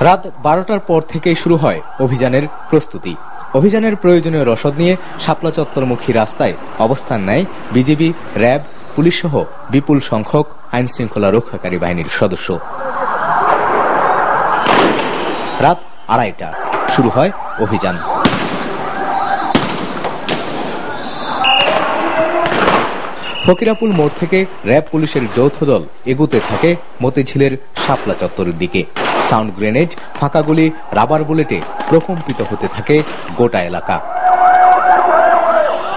রাত বারোটার পর থেকেই শুরু হয় অভিযানের প্রস্তুতি। অভিযানের প্রয়োজনীয় রসদ নিয়ে শাপলা চত্বরমুখী রাস্তায় অবস্থান নেয় বিজিবি, র্যাব, পুলিশ সহ বিপুল সংখ্যক আইন শৃঙ্খলা রক্ষাকারী বাহিনীর সদস্য। রাত আড়াইটা শুরু হয় অভিযান। ফকিরাপুল মোড় থেকে র্যাব পুলিশের যৌথ দল এগুতে থাকে মতিঝিলের শাপলা চত্বরের দিকে। সাউন্ড গ্রেনেড, ফাঁকা গুলি, রাবার বুলেটে প্রকম্পিত হতে থাকে গোটা এলাকা।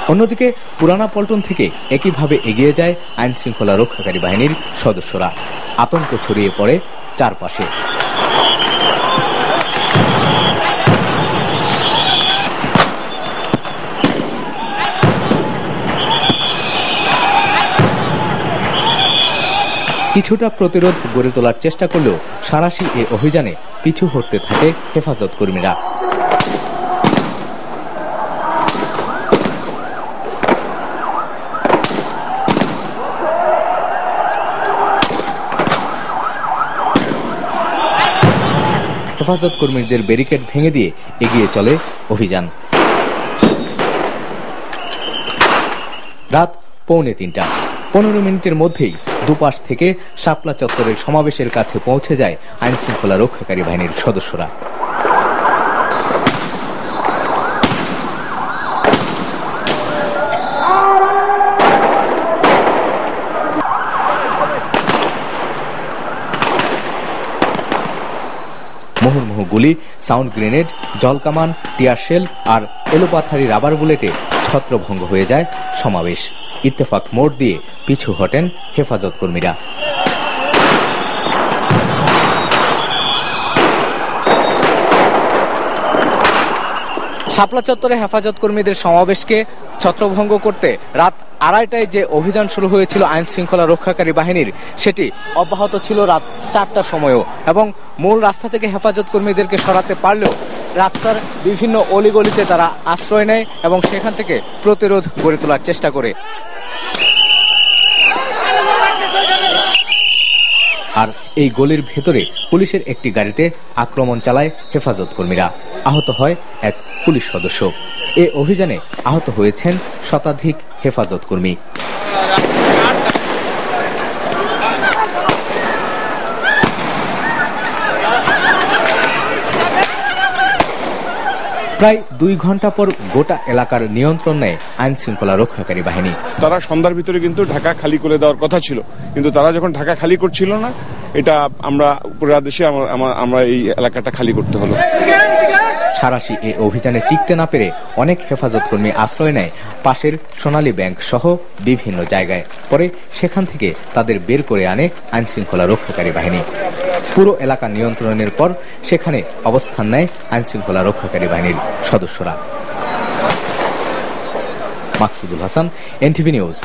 অন্যদিকে পুরানা পল্টন থেকে একইভাবে এগিয়ে যায় আইন শৃঙ্খলা রক্ষাকারী বাহিনীর সদস্যরা। আতঙ্ক ছড়িয়ে পড়ে চারপাশে। কিছুটা প্রতিরোধ গড়ে তোলার চেষ্টা করলেও সারাশি এ অভিযানে পিছু হটতে থাকে হেফাজত কর্মীরা। হেফাজত কর্মীদের ব্যারিকেড ভেঙে দিয়ে এগিয়ে চলে অভিযান। রাত পৌনে তিনটা। পনেরো মিনিটের মধ্যেই দুপাশ থেকে শাপলা চত্বরের সমাবেশের কাছে পৌঁছে যায় আইন শৃঙ্খলা রক্ষাকারী বাহিনীর সদস্যরা। মুহুর্মুহু গুলি, সাউন্ড গ্রেনেড জলকামান টিয়ার শেল আর এলোপাথারি রাবার বুলেটে ছত্রভঙ্গ হয়ে যায় সমাবেশ। ইত্তেফাক মোড় দিয়ে পিছু হটেন হেফাজত কর্মীরা। শাপলা চত্বরে হেফাজত কর্মীদের সমাবেশকে ছত্রভঙ্গ করতে রাত আড়াইটায় যে অভিযান শুরু হয়েছিল আইন শৃঙ্খলা রক্ষাকারী বাহিনীর, সেটি অব্যাহত ছিল রাত চারটার সময়ও এবং মূল রাস্তা থেকে হেফাজত কর্মীদেরকে সরাতে পারলেও রাস্তার বিভিন্ন অলিগলিতে তারা আশ্রয় নেয় এবং সেখান থেকে প্রতিরোধ গড়ে তোলার চেষ্টা করে আর এই গলির ভেতরে পুলিশের একটি গাড়িতে আক্রমণ চালায় হেফাজত কর্মীরা। আহত হয় এক পুলিশ সদস্য। এ অভিযানে আহত হয়েছেন শতাধিক হেফাজত কর্মী। প্রায় দুই ঘণ্টা পর গোটা এলাকার নিয়ন্ত্রণ নেয় আইন শৃঙ্খলা রক্ষাকারী বাহিনী। তারা সন্ধ্যার ভিতরে কিন্তু ঢাকা খালি করে দেওয়ার কথা ছিল। কিন্তু তারা যখন ঢাকা খালি করছিল না, এটা আমরা আমরা- আমরা- আমরা এই এলাকাটা খালি করতে হলো। সারাশি এ অভিযানে টিকতে না পেরে অনেক হেফাজত কর্মী আশ্রয় নেয় পাশের সোনালী ব্যাংক সহ বিভিন্ন জায়গায়। পরে সেখান থেকে তাদের বের করে আনে আইন শৃঙ্খলা রক্ষাকারী বাহিনী। পুরো এলাকা নিয়ন্ত্রণের পর সেখানে অবস্থান নেয় আইন শৃঙ্খলা রক্ষাকারী বাহিনীর সদস্যরা। Maksudul Hasan, NTV news.